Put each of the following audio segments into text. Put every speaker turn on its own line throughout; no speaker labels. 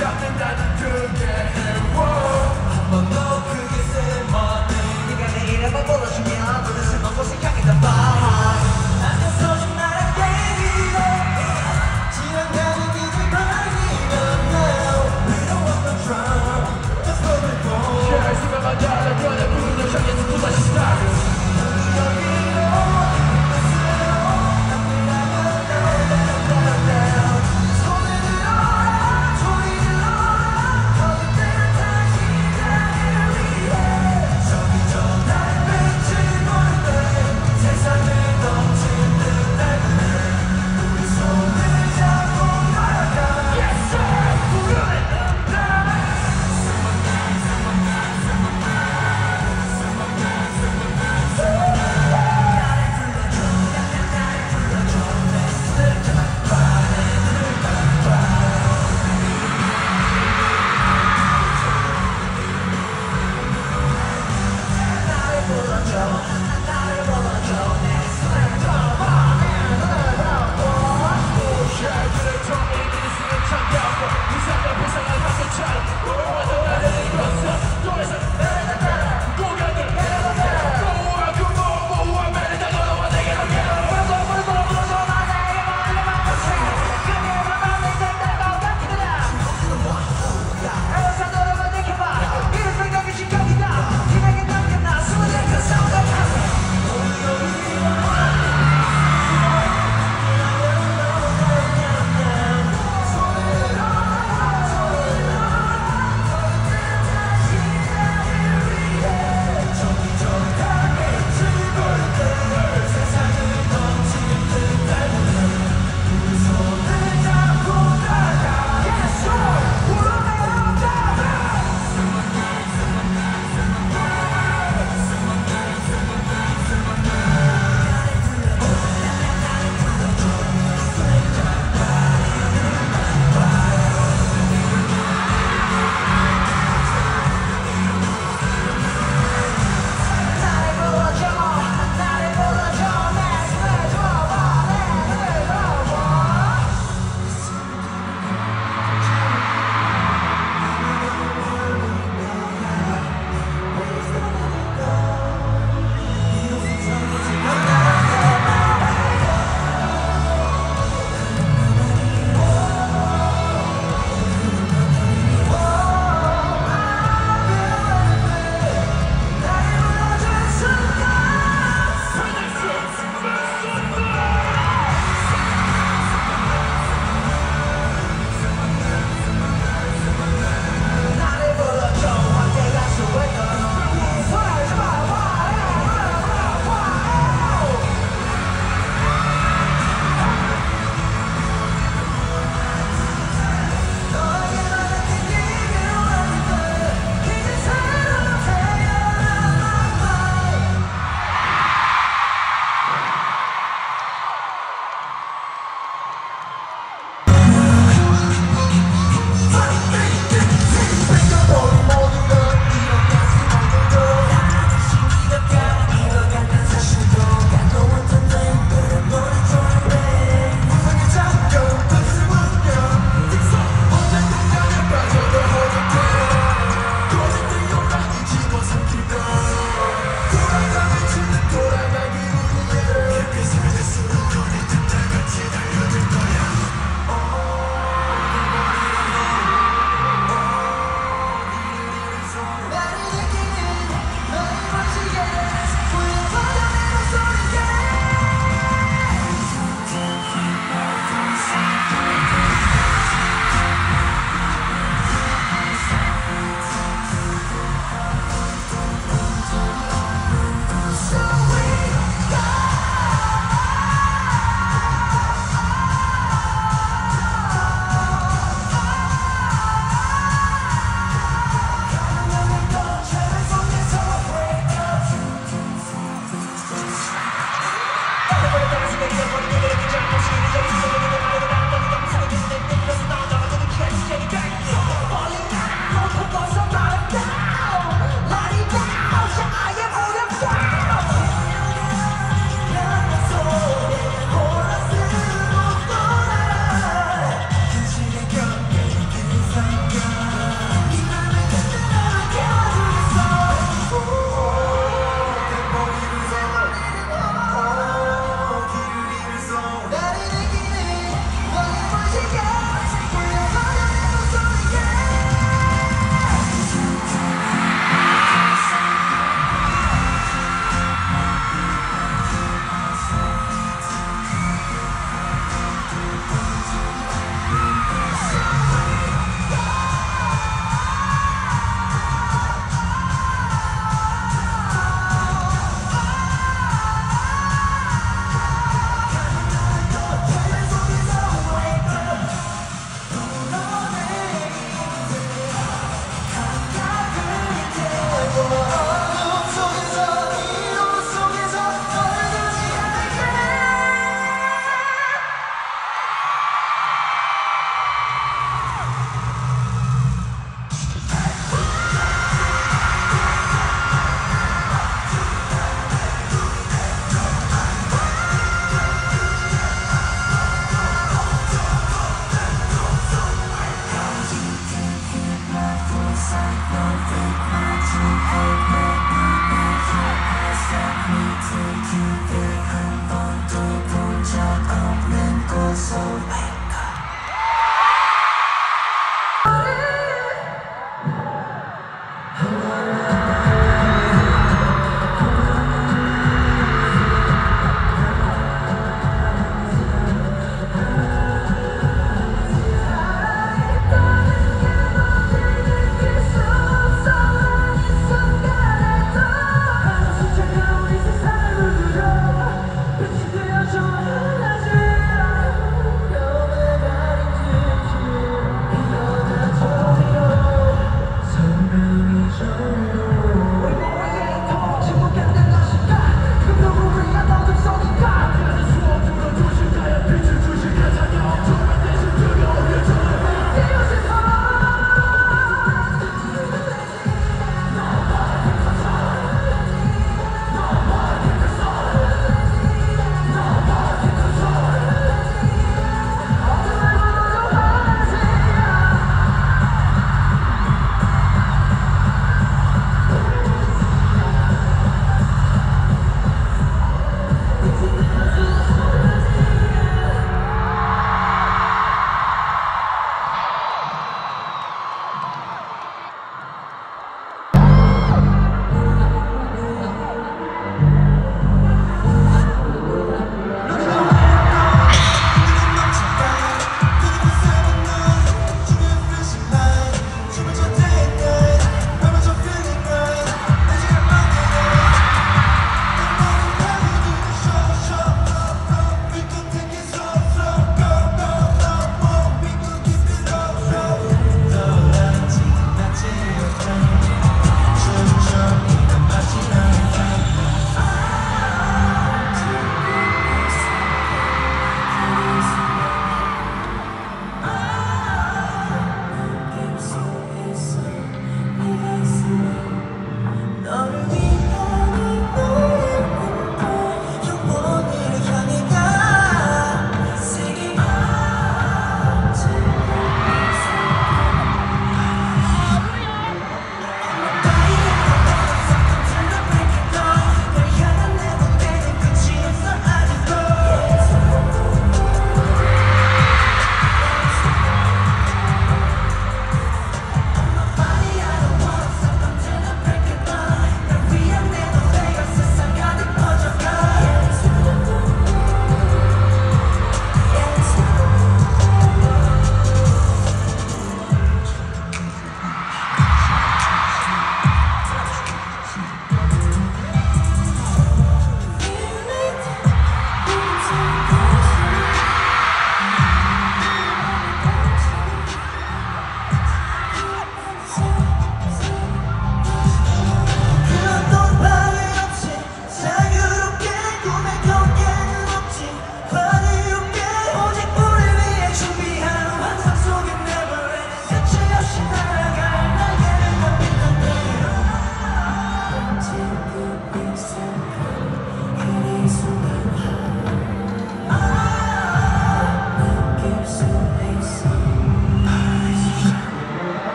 something that I do
get.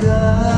歌。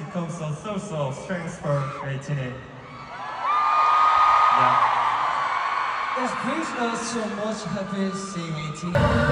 It
comes on
so of strength for a teenager. Yeah.
It brings us so much happy seeing a teenager.